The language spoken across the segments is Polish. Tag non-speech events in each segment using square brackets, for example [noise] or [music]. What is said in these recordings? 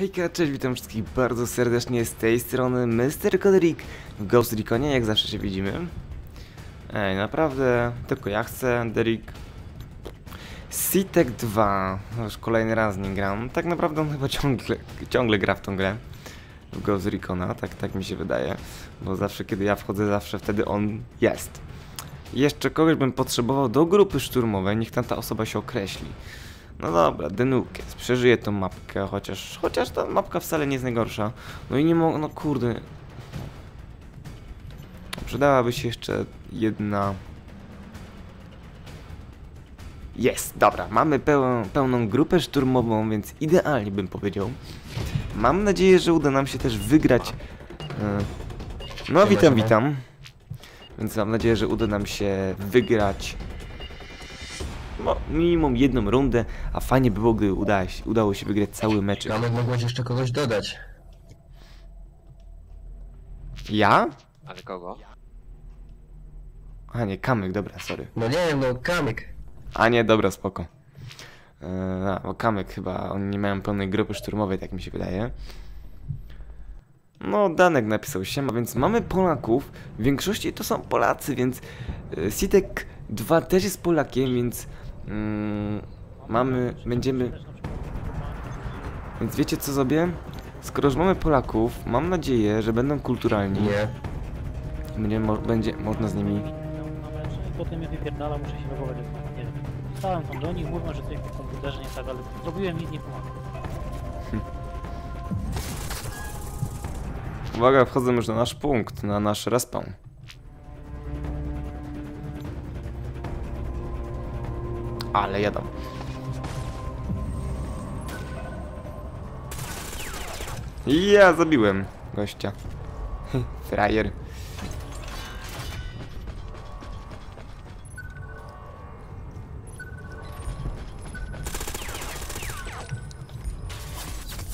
Hejka, cześć, witam wszystkich bardzo serdecznie z tej strony Mr. Koderik w Ghost Reconie, jak zawsze się widzimy. Ej, naprawdę, tylko ja chcę, Derek. Citek 2, no już kolejny raz nie gram. Tak naprawdę on chyba ciągle, ciągle gra w tą grę. W Ghost Recona, tak, tak mi się wydaje. Bo zawsze kiedy ja wchodzę, zawsze wtedy on jest. Jeszcze kogoś bym potrzebował do grupy szturmowej, niech tam ta osoba się określi. No dobra, Denukes, przeżyję tą mapkę, chociaż, chociaż ta mapka wcale nie jest najgorsza. No i nie mogę, no kurde. Przydałaby się jeszcze jedna... Jest, dobra, mamy pełną, pełną grupę szturmową, więc idealnie bym powiedział. Mam nadzieję, że uda nam się też wygrać... e, No, witam, witam. Więc mam nadzieję, że uda nam się wygrać no, minimum jedną rundę, a fajnie by było, gdyby udało się, udało się wygrać cały mecz. Kamek mogłeś jeszcze kogoś dodać. Ja? Ale kogo? A nie, Kamyk, dobra, sorry. No nie wiem, no Kamyk. A nie, dobra, spoko. Eee, a, bo Kamyk chyba, oni nie mają pełnej grupy szturmowej, tak mi się wydaje. No, Danek napisał się, więc mamy Polaków. W większości to są Polacy, więc e, Sitek 2 też jest Polakiem, więc mm, mamy, będziemy... Więc wiecie co zrobię? Skoro już mamy Polaków, mam nadzieję, że będą kulturalni. Nie. Będzie, mo będzie można z nimi... potem mnie wypierdala, muszę się logować nie wiem. Stałem tam do nich, mówią, że coś w komputerze nie tak, ale zrobiłem nic, nie pomaga. Uwaga, wchodzę już na nasz punkt, na nasz respawn. Ale jadą. Ja zabiłem gościa. [laughs] Frajer.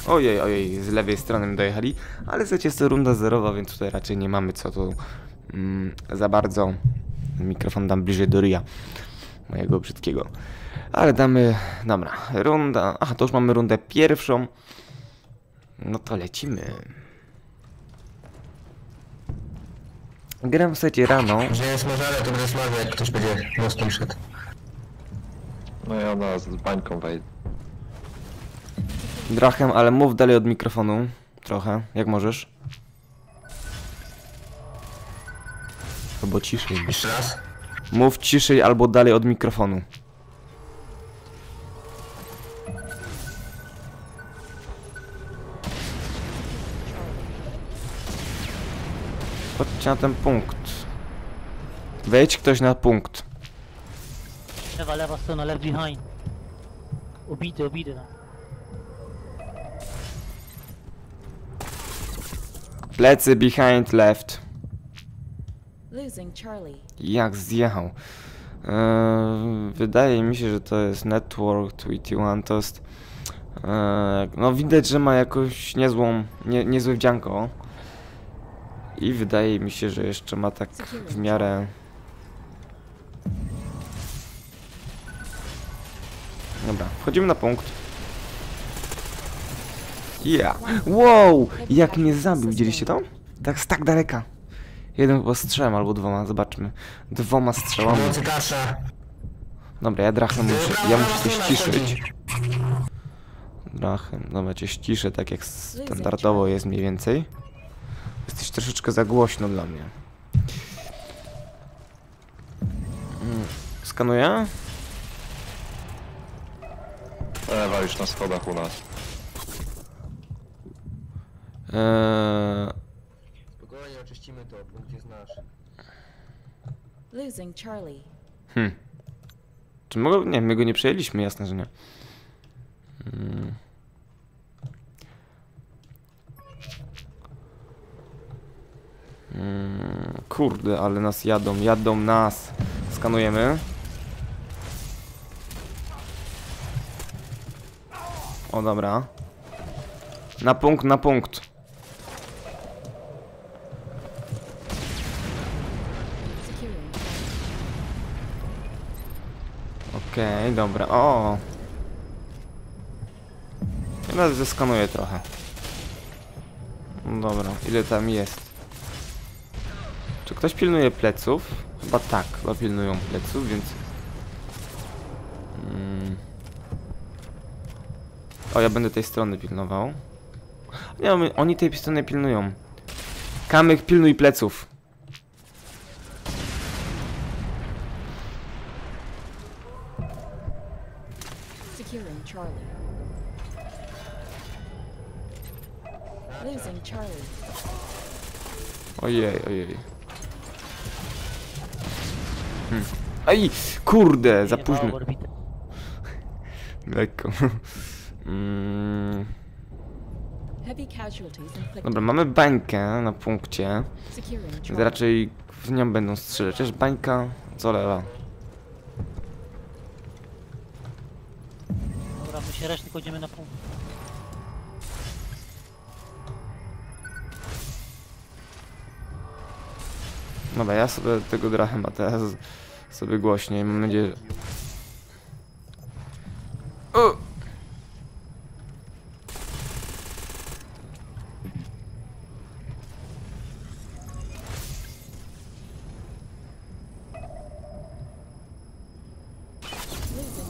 Ojej, ojej, z lewej strony dojechali, ale wiecie, jest to runda zerowa, więc tutaj raczej nie mamy co tu mm, za bardzo. Mikrofon dam bliżej do ryja mojego brzydkiego. Ale damy, dobra, runda, aha, to już mamy rundę pierwszą. No to lecimy. Gram w secie rano. Że jest ale to będę smażę, jak ktoś będzie mostem szedł. No ja ona z bańką wejdę. Drachem, ale mów dalej od mikrofonu. Trochę, jak możesz. Albo ciszej. Jeszcze raz. Mów ciszej albo dalej od mikrofonu. Chodźcie na ten punkt. Wejdź ktoś na punkt. Lewa, lewa strona, left behind. Ubity, ubity tam. Plecy behind left. Jak zjechał. Eee, wydaje mi się, że to jest Network 21. To jest. Eee, no widać, że ma jakąś niezłą, nie, niezłe wdzianko. I wydaje mi się, że jeszcze ma tak w miarę. Dobra, wchodzimy na punkt. Ja. Wow! Jak mnie zabił, widzieliście to? Tak z tak daleka. Jeden chyba strzałem albo dwoma, zobaczmy. Dwoma strzałami. Dobra, ja drachem muszę, ja muszę się ściszyć. Drachem, dobra, cię ściszę tak jak standardowo jest mniej więcej. Jesteś troszeczkę za głośno dla mnie. Mm, Skanuję? Lewa już na schodach u nas. Eee, to, punkt jest nasz. Losing Charlie. hmm. Czy mogę? Nie, my go nie przejęliśmy, jasne, że nie. Mm. Mm, kurde, ale nas jadą, jadą nas. Skanujemy. O, dobra. Na punkt, na punkt. Securing. Okej, dobra. O! Teraz zeskanuję trochę. No dobra, ile tam jest? Czy ktoś pilnuje pleców? Chyba tak, chyba pilnują pleców, więc... Mm. O, ja będę tej strony pilnował. Nie, oni tej strony pilnują. Kamyk, pilnuj pleców. Ojej, ojej. Hmm. Aj, kurde, za późno. [laughs] Lekko. Mm, dobra, mamy bańkę na punkcie. Więc raczej w nią będą strzelać. Chociaż bańka co lewa. Dobra, my się reszty kładziemy na punkt. Dobra, ja sobie tego Drachema teraz sobie głośniej. Mam nadzieję, że... O!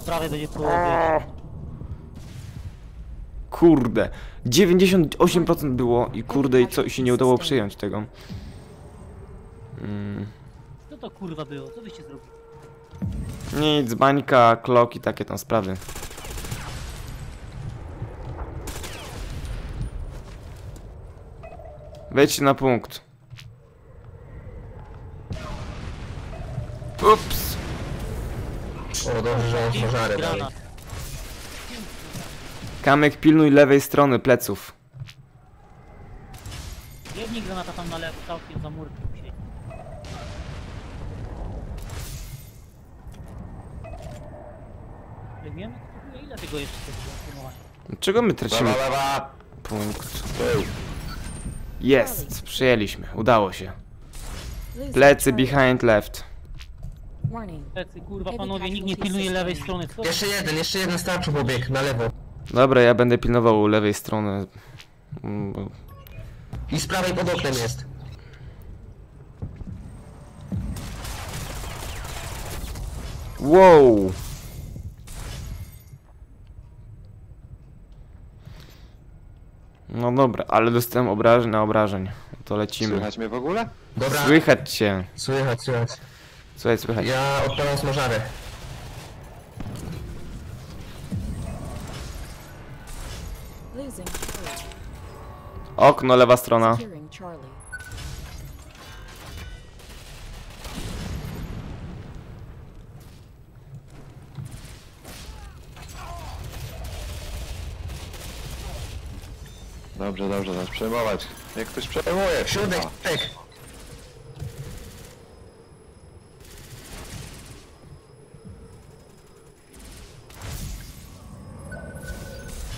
Prawie będzie połowie. Kurde. 98% było i kurde i co i się nie udało przyjąć tego. Mm, Co to kurwa było? Co byście zrobili? nic, bańka, klok i takie tam sprawy. Wejdźcie na punkt. Ups. O, dobrze, że on pożary. Kamek, pilnuj lewej strony pleców. Jedni granata tam na lewo, całkiem za murkiem siedzi. Jak wiemy, ile tego jeszcze filmowania? Czego my tracimy Lewa, lewa! punkt? Jest, przyjęliśmy, udało się. Losing Plecy behind left. Plecy, kurwa panowie, nikt nie pilnuje lewej strony. Co? Jeszcze jeden, jeszcze jeden starczy pobieg na lewo. Dobra, ja będę pilnował lewej strony. I z prawej pod oknem jest. Wow! No dobra, ale dostałem obrażeń na obrażeń. To lecimy. Słychać mnie w ogóle? Dobra, Słychać cię. słychać, słychać. Słuchaj, słychać. Ja odpalam smażarę. Losing Charlie. Okno, lewa strona. Securing Charlie. Dobrze, dobrze, zaraz przejmować. Jak ktoś przejmuje. Środek, kurwa. środek.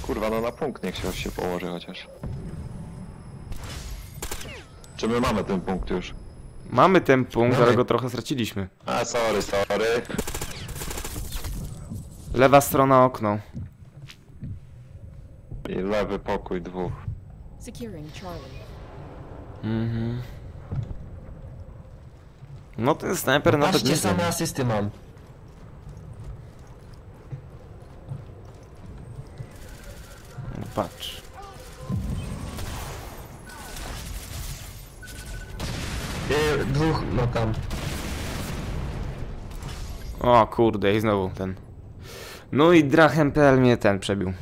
Kurwa, no na punkt niech się, się położy chociaż. Czy my mamy ten punkt już? Mamy ten punkt, ale go trochę straciliśmy. A, sorry, sorry. Lewa strona okno. I lewy pokój dwóch. Securing Charlie. Mhm. No ten snajper nawet Patrzcie, nie same asysty mam. No Patrz. Yy, dwóch, no tam. O kurde, i znowu ten. No i Drachem.pl mnie ten przebił.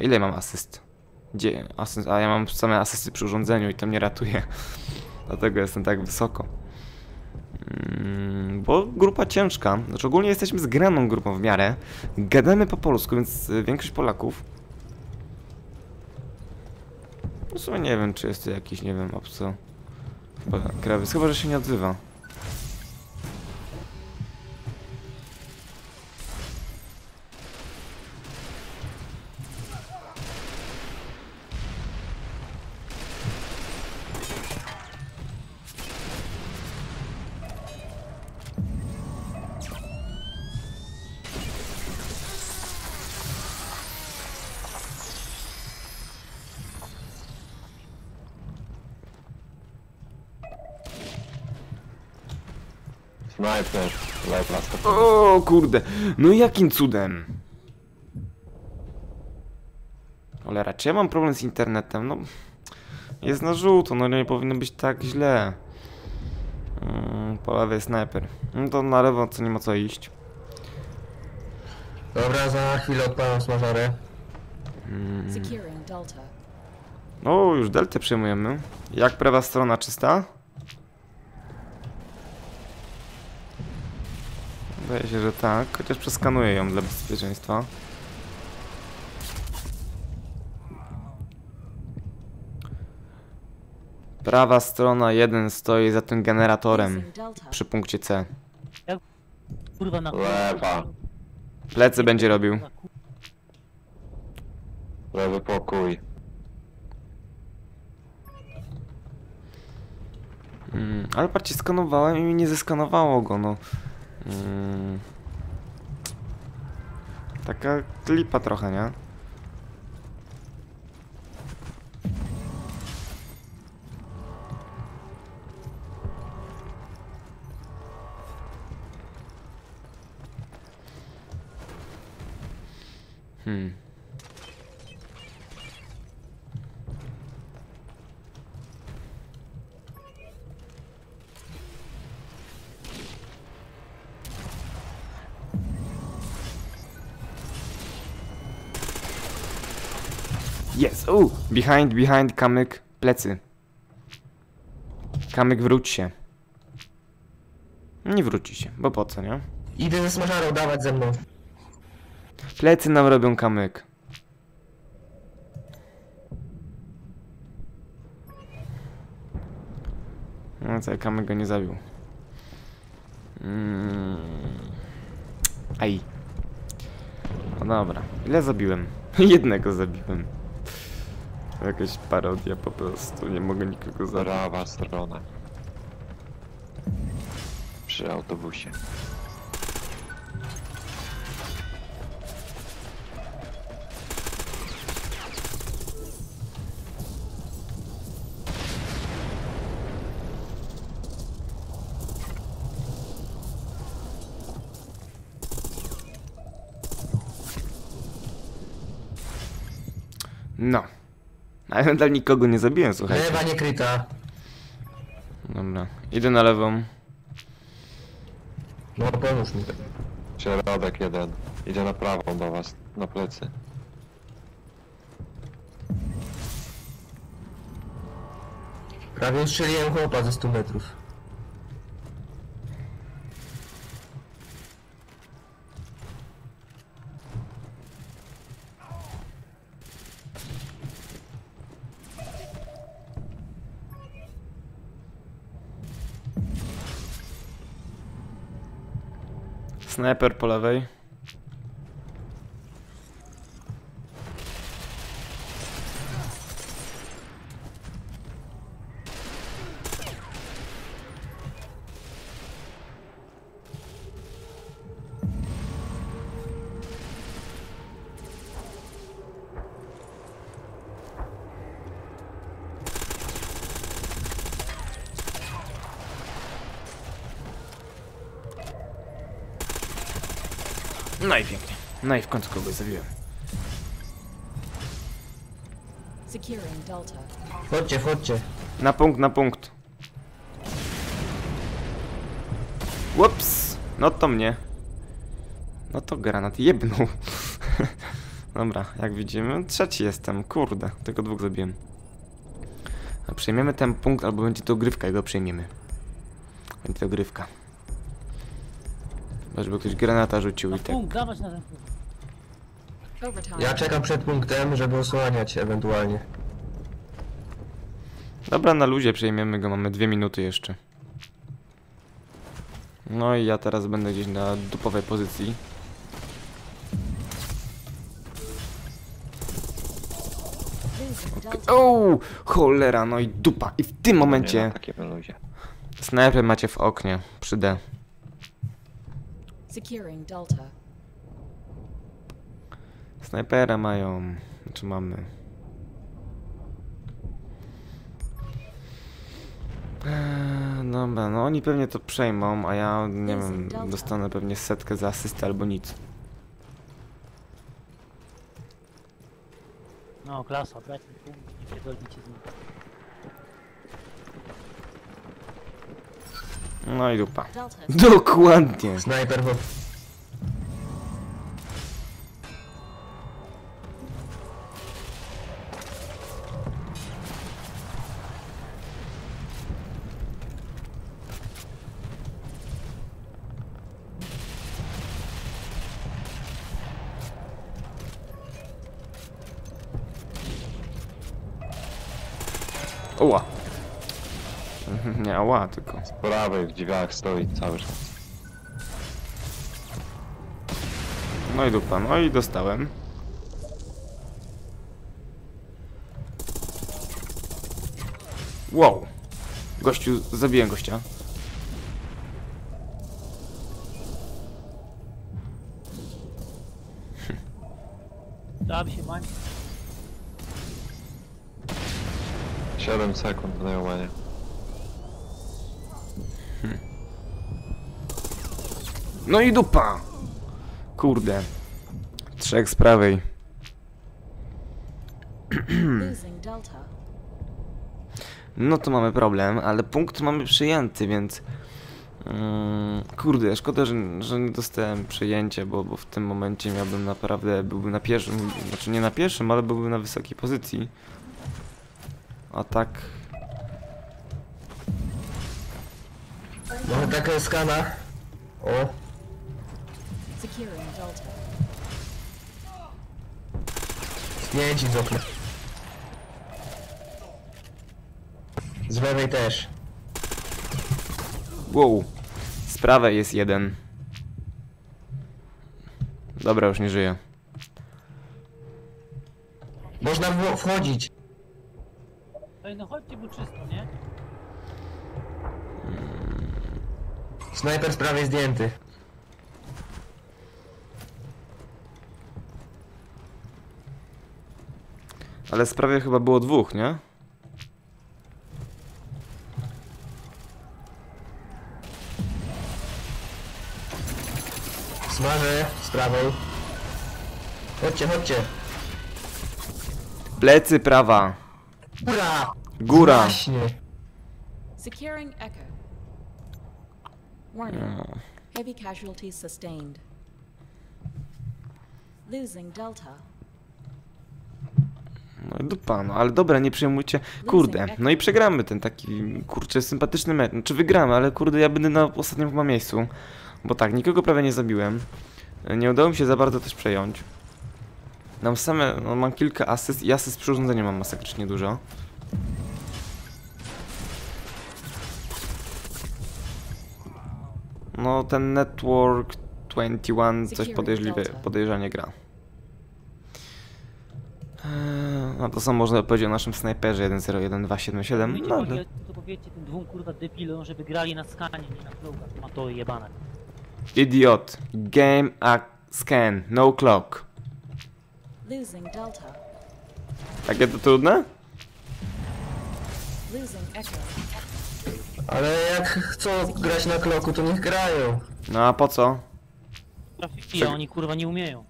Ile mam asyst? Gdzie? A ja mam same asysty przy urządzeniu i to mnie ratuje. [laughs] Dlatego jestem tak wysoko. Mm, bo grupa ciężka. Znaczy ogólnie jesteśmy zgraną grupą w miarę. Gadamy po polsku, więc y, większość Polaków. No sumie nie wiem, czy jest to jakiś, nie wiem, obco. Chyba krawiec, chyba, że się nie odzywa. Sniper, Leiplas. O kurde, no jakim cudem? Cholera, czy ja mam problem z internetem? No, jest na żółto, no nie powinno być tak źle. Mm, po lewej snajper. No to na lewo co nie ma co iść. Dobra, za chwilę odpalam smażarę. Delta. O, już deltę przejmujemy. Jak prawa strona czysta? Wydaje się, że tak, chociaż przeskanuję ją dla bezpieczeństwa. Prawa strona 1 stoi za tym generatorem przy punkcie C. Kurwa na Lewa. Plecy będzie robił. Lewy pokój. Mm, ale patrzcie, skanowałem i mi nie zeskanowało go, no. Mm. Taka klipa trochę, nie? Hmm. Behind, behind, kamyk, plecy. Kamyk wróć się. Nie wróci się, bo po co, nie? Idę ze smażarą, dawać ze mną. Plecy nam robią kamyk. No co, kamyk go nie zabił. Mm. Aj. No dobra. Ile zabiłem? [laughs] Jednego zabiłem. To Jakaś parodia po prostu. Nie mogę nikogo zabić. Prawa strona. Przy autobusie. No. Ale nadal nikogo nie zabiłem, słuchajcie. Lewa nie kryta. Dobra. Idę na lewą. No pomóż mi. Środek jeden. Idzie na prawą do was. Na plecy. Prawie strzeliłem chłopa ze 100 metrów. Sniper po lewej. No i pięknie. No i w końcu kogoś zabiłem. Chodźcie, chodźcie. Na punkt, na punkt. Ups! No to mnie. No to granat jebnął. [laughs] Dobra, jak widzimy, trzeci jestem. Kurde, tylko dwóch zabiłem. A przejmiemy ten punkt, albo będzie to grywka i go przejmiemy. Będzie to grywka. Chyba, żeby ktoś granata rzucił Na i tak. punkt, dawać na ten punkt. Ja czekam przed punktem, żeby osłaniać ewentualnie. Dobra, na luzie przejmiemy go, mamy dwie minuty jeszcze. No i ja teraz będę gdzieś na dupowej pozycji. Delta. O, cholera, no i dupa. I w tym momencie luzie. snajper macie w oknie, przy D. Securing Delta. Snajpera mają, czy mamy? Eee, no Dobra, no oni pewnie to przejmą, a ja nie wiem, dostanę pewnie setkę za asystę albo nic. No, klasa, brać punkt, pierdolnijcie z nim. No i dupa. Dokładnie. Snajper w... tylko. Z prawej w drzwiach stoi cały czas. No i dupa, no i dostałem. Wow. Gościu, zabiłem gościa. [laughs] Dałaby się mań. 7 sekund na łamanie. No i dupa. Kurde. Trzech z prawej. No to mamy problem, ale punkt mamy przyjęty, więc... Mm, kurde, szkoda, że, że nie dostałem przejęcia, bo, bo w tym momencie miałbym naprawdę, byłbym na pierwszym, znaczy nie na pierwszym, ale byłbym na wysokiej pozycji. A tak... Mamy taką skana. O, zdjęci z okna. Z lewej też. Wow. Z prawej jest jeden. Dobra, już nie żyje. Można wchodzić. Ej, no chodźcie, bo czysto, nie? Snajper z prawej zdjęty. Ale z prawej chyba było dwóch, nie? Smażę z prawej. Chodźcie, chodźcie. Plecy prawa. Ura! Góra. Właśnie. Securing Echo. Warning. Heavy casualties sustained. Losing Delta. No i dupa, no ale dobra, nie przejmujcie. Kurde, no i przegramy ten taki, kurczę, sympatyczny mecz. Znaczy wygramy, ale kurde, ja będę na ostatnim chyba miejscu. Bo tak, nikogo prawie nie zabiłem. Nie udało mi się za bardzo też przejąć. Mam same, no mam kilka asyst i asyst przy urządzeniu mam masakrycznie dużo. No ten Network 21 coś podejrzliwie, podejrzanie gra. Eee, No to co można powiedzieć o naszym snajperze 101277. Mówicie, No, powie, to powiedzcie tym dwóm kurwa debilom, żeby grali na skanie, nie na. Ma to jebane. idiot. Game a scan, no clock. Losing Delta. Takie to trudne? Losing Echo. Ale jak chcą grać na kloku, to niech grają. No a po co? Trafili, a oni kurwa nie umieją.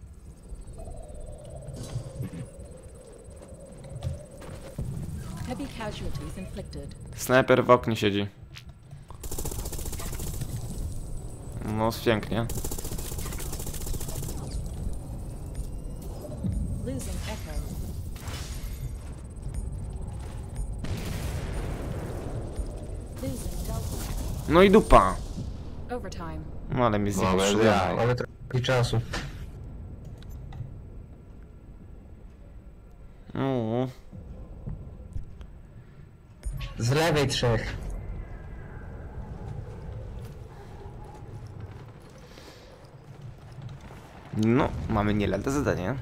Heavy casualties inflicted. Snajper w oknie siedzi. No pięknie. Losing Delta. No i dupa. No ale mi No, ja. Mamy trochę czasu. No. Z lewej trzech. No, mamy nie lada zadanie.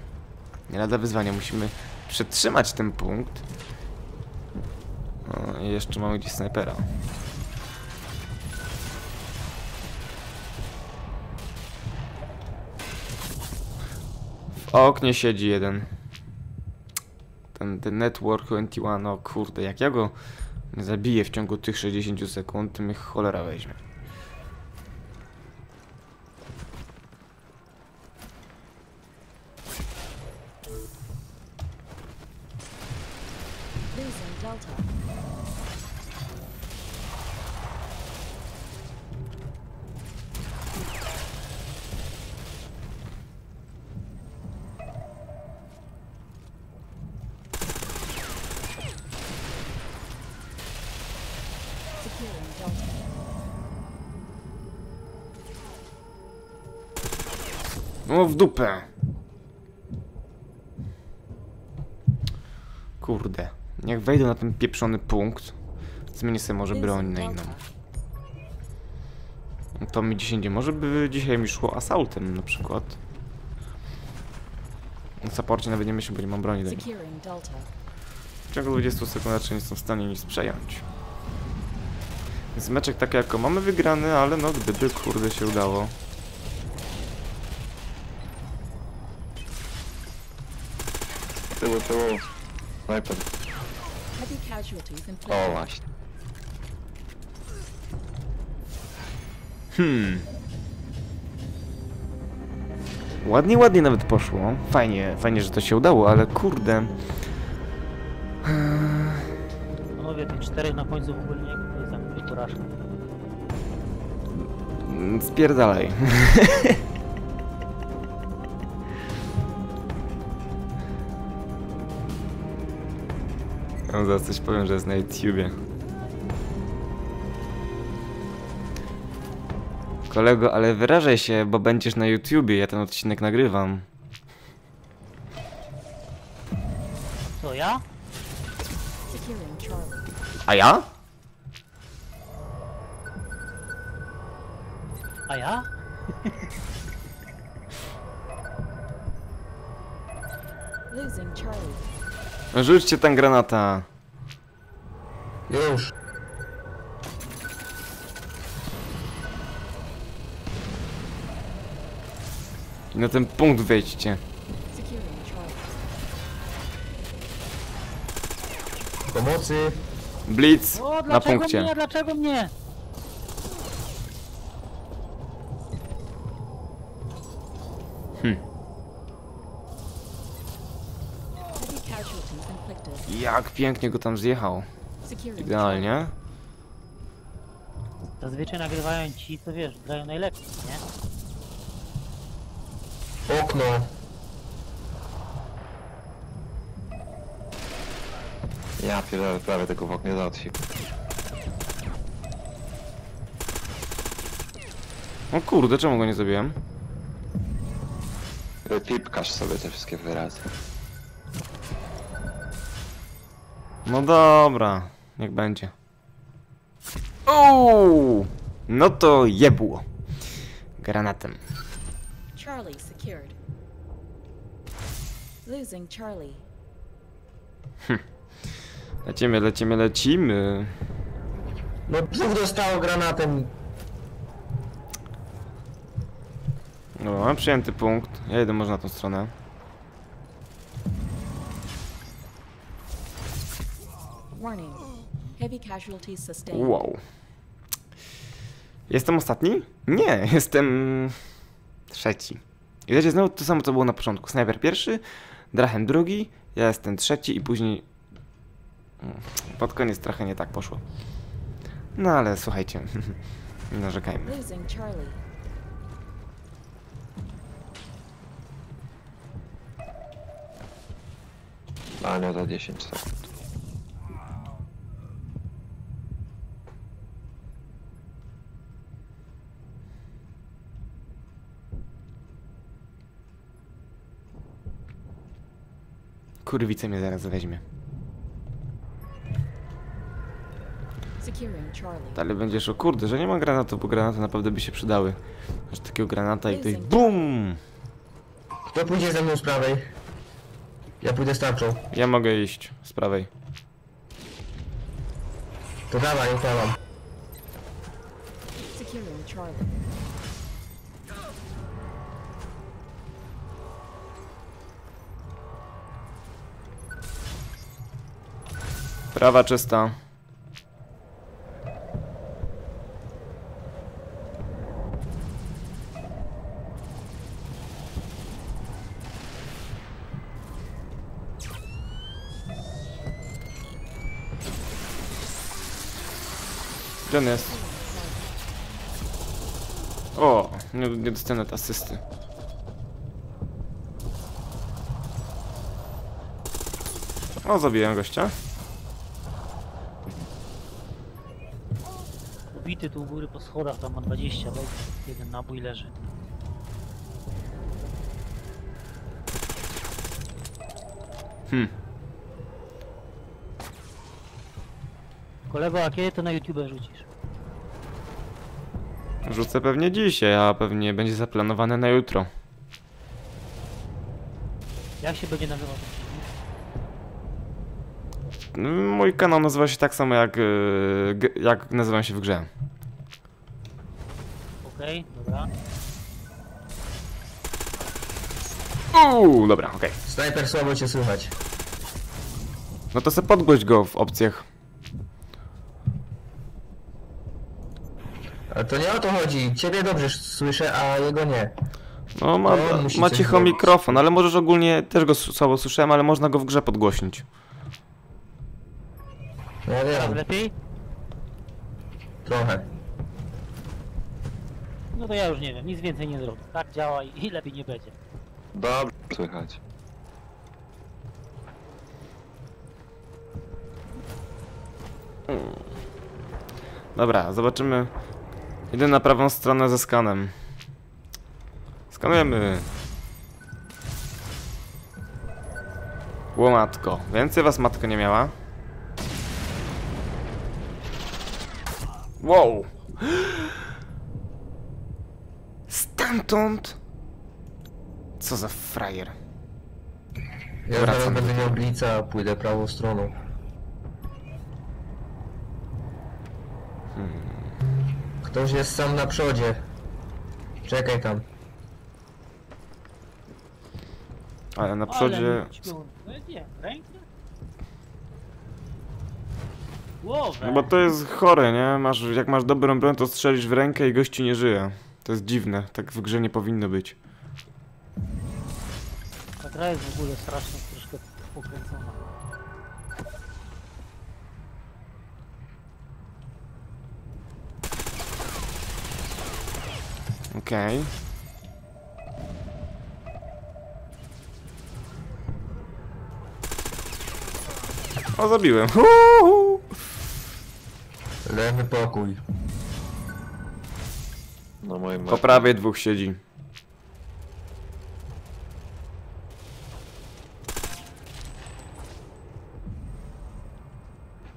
Nie lada wyzwanie. Musimy przetrzymać ten punkt. O, i jeszcze mamy gdzieś snajpera. W oknie siedzi jeden. Ten, ten Network 21, o kurde, jak ja go zabiję w ciągu tych 60 sekund, to mnie cholera weźmie. Losing Delta. No w dupę. Kurde. Jak wejdę na ten pieprzony punkt, zmienię sobie może broń na inną. Delta. To mi dzisiaj nie może by dzisiaj mi szło assaultem na przykład. Na supporcie nawet nie myślę, bo nie mam broni do Delta. W ciągu 20 sekund raczej nie jestem w stanie nic przejąć. Więc meczek taki jako mamy wygrany, ale no gdyby kurde się udało. Casualties O właśnie. Hmm. Ładnie, ładnie nawet poszło. Fajnie, fajnie, że to się udało, ale kurde. Panowie, tych czterech na końcu w ogóle nie to jest jakaś porażka. Spierdalaj. [laughs] Ja zaraz coś powiem, że jest na YouTubie. Kolego, ale wyrażaj się, bo będziesz na YouTubie, ja ten odcinek nagrywam. Co, ja? A ja? A ja? Losing Charlie. Rzućcie tam granata. Już. Na ten punkt wejdźcie. Pomocy. Blitz O, na punkcie. mnie, dlaczego mnie? Heavy casualties inflicted. Jak pięknie go tam zjechał. Idealnie. Zazwyczaj nagrywają ci, co wiesz, grają najlepiej, nie? Okno. Ja pierdolę, prawie tego w oknie załatwił. O kurde, czemu go nie zabiłem? Pipkasz sobie te wszystkie wyrazy. No dobra, niech będzie. Uuu, no to jebło. Granatem. Charlie secured. Losing Charlie. Lecimy, lecimy, lecimy. No dwóch dostało granatem. No, mam przyjęty punkt. Ja idę może na tą stronę. Warning. Heavy casualties sustained. Wow. Jestem ostatni? Nie, [laughs] jestem trzeci. I wiecie, znowu to samo co było na początku. Sniper pierwszy, Drachen drugi, ja jestem trzeci i później... Mm, Pod koniec trochę nie tak poszło. No ale słuchajcie, nie [laughs] narzekajmy. Losing Charlie. Ania za 10 sekund. Kurwice mnie zaraz weźmie. Securing Charlie. Ale będziesz o kurde, że nie ma granatu, bo granaty naprawdę by się przydały. Aż takiego granata i ktoś BUM! Kto pójdzie ze mną z prawej? Ja pójdę z tarczą. Ja mogę iść z prawej. To dawaj, uchwalam. Securing Charlie. Trawa czysta. Gdzie on jest? O, nie, nie dostanę asysty. O, zabiłem gościa. Ubity tu u góry po schodach, tam ma 20, wejdź. Jeden nabój leży. Hmm. Kolego, a kiedy to na YouTube rzucisz? Rzucę pewnie dzisiaj, a pewnie będzie zaplanowane na jutro. Jak się będzie nazywał ten Mój kanał nazywa się tak samo jak, g- jak nazywam się w grze. Okej, dobra. Uuu, dobra, okej. Snajper słabo cię słychać. No to se podgłoś go w opcjach. Ale to nie o to chodzi. Ciebie dobrze słyszę, a jego nie. No, ma, ma cicho zrobić. mikrofon, ale możesz ogólnie, też go słabo słyszałem, ale można go w grze podgłośnić. No ja wiem, lepiej? trochę. No to ja już nie wiem, nic więcej nie zrobię. Tak działa i, i lepiej nie będzie. Dobrze słychać. Dobra, zobaczymy. Idę na prawą stronę ze skanem. Skanujemy. Łomatko. Więcej was matka nie miała. Wow. Stamtąd? Co za frajer. Ja Wracam będę miał blica, a pójdę prawą stroną. Ktoś jest sam na przodzie. Czekaj tam. Ale na przodzie... No? Głowę. No bo to jest chore, nie? Masz, jak masz dobrą broń, to strzelisz w rękę i gości nie żyje. To jest dziwne. Tak w grze nie powinno być. Ta gra jest w ogóle strasznie troszkę pokręcona. Okej. O, zabiłem. Uhu. Lewy pokój. Na moim Po prawej dwóch siedzi.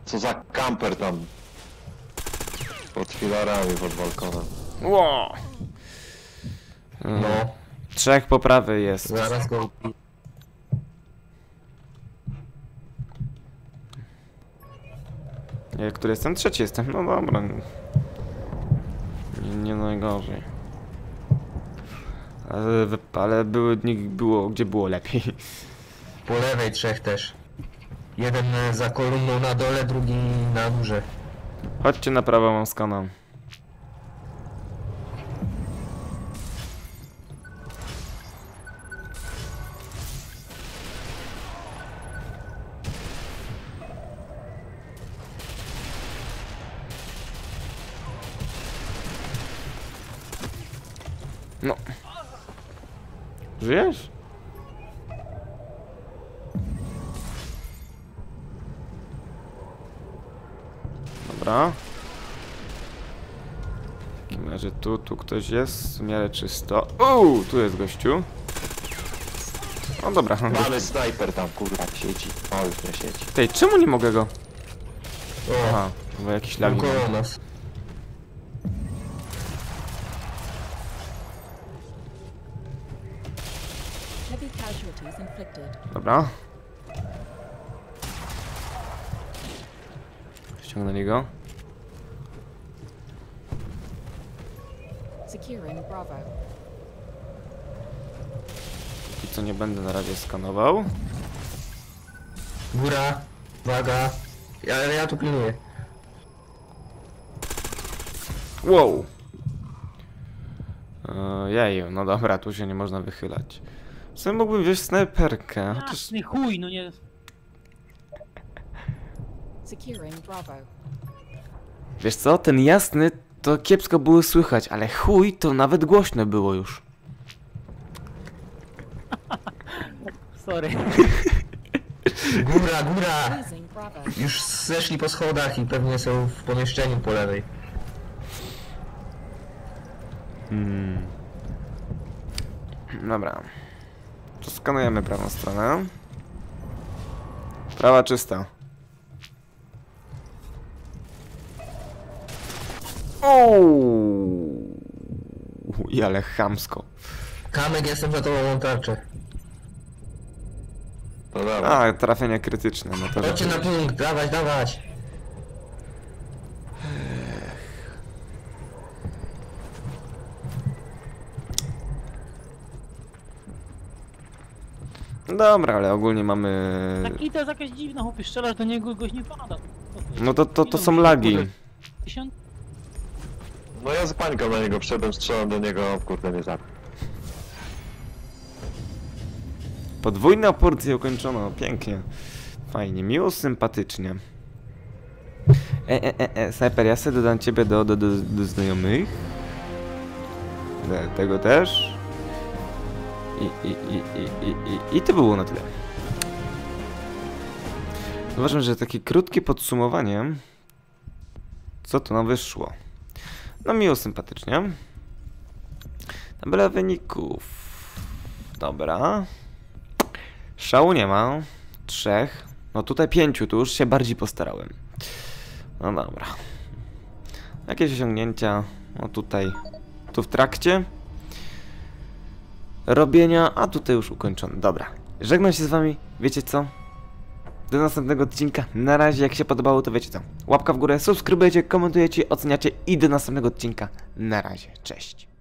Co za kamper tam. Pod filarami, pod balkonem. Ło! No, Mm, Trzech po prawej jest. zaraz go... Ja, który jestem? Trzeci jestem. No dobra. Nie, nie najgorzej. Ale, ale były dni, było, gdzie było lepiej. Po lewej trzech też. Jeden za kolumną na dole, drugi na górze. Chodźcie na prawo, mam skana. No. Żyjesz? Dobra. W takim razie tu, tu ktoś jest, w miarę czysto. Uuu, tu jest gościu. No dobra. Mamy snajper tam, kurwa, siedzi. O, już nie siedzi. Tej, czemu nie mogę go? Aha, bo jakiś mam. nas. Dobra. Ściągnęli go. Securing Bravo. I co nie będę na razie skanował. Góra, uwaga. Ja, ja tu pilnuję. Wow. E, Jeju, no dobra, tu się nie można wychylać. Co mógłbym wziąć snajperkę? Chociaż Jasny chuj, no nie... Securing Bravo. Wiesz co, ten jasny to kiepsko było słychać, ale chuj to nawet głośno było już. [laughs] Sorry. [laughs] Góra, góra! Już zeszli po schodach i pewnie są w pomieszczeniu po lewej. Hmm. Dobra. Skanujemy prawą stronę. Prawa czysta. Ouu. I ale chamsko. Kamek, jestem za tobą tarczę. To dawaj. A, trafienie krytyczne, no to Chodźcie na punkt, dawać, dawać! Dobra, ale ogólnie mamy... Taki to jest jakaś dziwna, chłopie, strzelasz do niego i goś nie pada. No to, to, to są lagi. 50? No ja z pańką na niego wszedłem, strzelam do niego, kurde nie zabił. Podwójna porcja ukończono, pięknie. Fajnie, miło, sympatycznie. E, e, e, e, Sniper, ja sobie dodam ciebie do, do, do, do znajomych. Tego też. I, i, i, i, i, i, to było na tyle. Uważam, że takie krótkie podsumowanie. Co tu nam wyszło? No miło, sympatycznie. Tabela wyników. Dobra. Szału nie ma. Trzech. No tutaj pięciu, tu już się bardziej postarałem. No dobra. Jakieś osiągnięcia. No tutaj. Tu w trakcie. Robienia, a tutaj już ukończone. Dobra. Żegnam się z wami. Wiecie co? Do następnego odcinka. Na razie, jak się podobało, to wiecie co. Łapka w górę, subskrybujecie, komentujecie, oceniacie i do następnego odcinka. Na razie. Cześć.